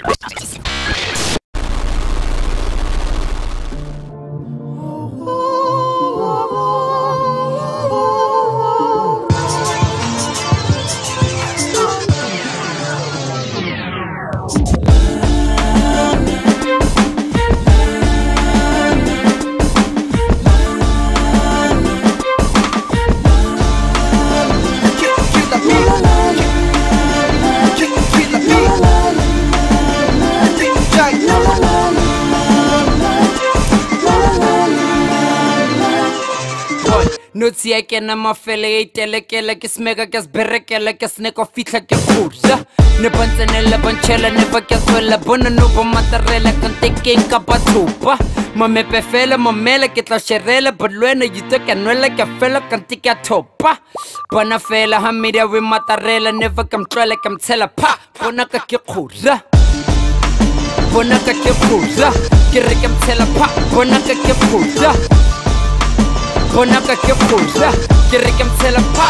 すいません。Notsi ya kena mafele ya itelekele ke smeka ke sberekele ke sneko fitlha ke kgutla ne bantsenele bantšhela ne ba ke tswela bona no bo matarela kantekeng ka bathopa mamepe fela mamele ke tla sherele bolwena yito ke nwele ke fela kante ke thopa. Bona fela ha media we matarela never kam tlwele kam tshela pa bona ka ke kgutla bona ka ke kgutla ke re ke mtshela pa bona ka ke kgutla bona ka ke kgutla ke re ke mtshela pa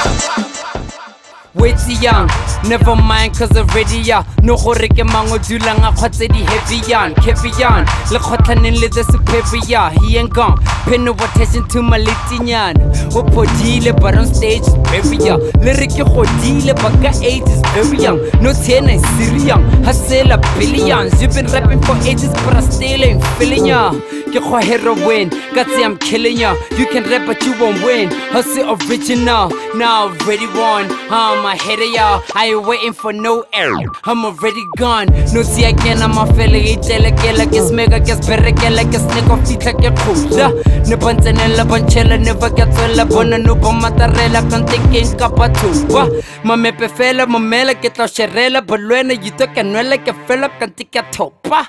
Wait young, never mind cause already ya No gore ke mango dulang a kgwatse di heavy yan Heavy yan, le kgotlaneng le the superior He ain't gone, pay no attention to my litinyan O podile but on stage is very young. Le re ke godile but ka age is very young. No tena is silly young, hustle a billions. You've been rapping for ages but I still ain't feeling ya Ke kgwa heroin, tse I'm killing ya. You can rap but you won't win. Hustle original, now already won. I'm ahead of y'all, I ain't waiting for no error I'm already gone, no see again I'm a fella. Itele ke la ke smeka ke sberekele ke sneko fitlha ke kgutla Ne bantsenela bantšhela ne ba ke tswela bona no ba matarela kantekeng ka bathopa Mamepe fela mamela ke tla sherela bolwena yito ke nwela ke fela kante ke thopa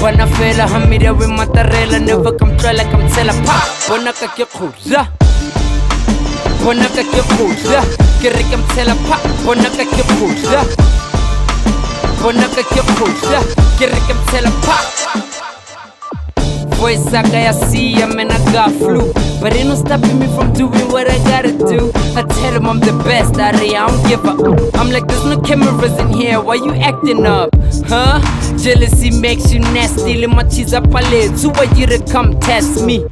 bona fela ha media we matarela never kam tlwela kam tshela pa bona ka ke kgutla bona ka ke kgutla ke re ke mtshela pa bona ka ke kgutla bona ka ke kgutla ke re ke mtshela pa voice got see, I man, I got flu. But it no stopping me from doing what I gotta do. I tell him I'm the best I don't give up. I'm like, there's no cameras in here, why you acting up? Huh? Jealousy makes you nasty, let my cheese up a lid. So why you to come test me?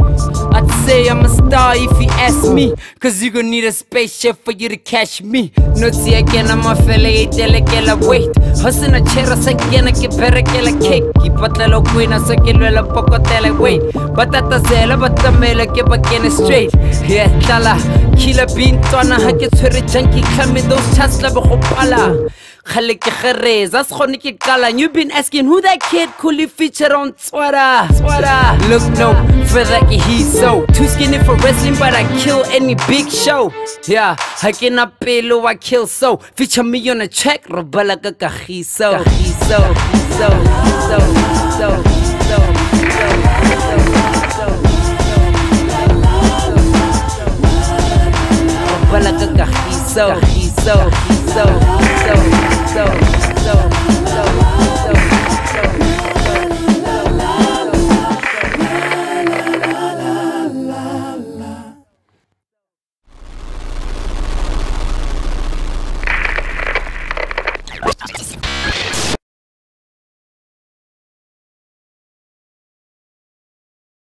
I'd say I'm a star if you ask me. Cause you gon' need a spaceship for you to catch me. No see again, I'm a fella, a delicate wait. Hustle a chair, again, I get better, get a cake. Keep a little queen, I suck it, well, poco tele wait. Batata zela, batamela, ke bakene straight. Yeah, tala, killer bean, twana, ha ke tshwere junkie, clamming those chats, la go pala. Khale ke gereza, se gone ke. You been asking who that kid coolly feature on Twitter. Twitter. Look no ke he's so too skinny for wrestling, but I kill any big show. Yeah, ha ke na pelo I kill so. Feature me on a track, robala ka kagiso. Kagiso, so, so, so, so. Robala ka kagiso, kagiso, so, so, so, so. フッ。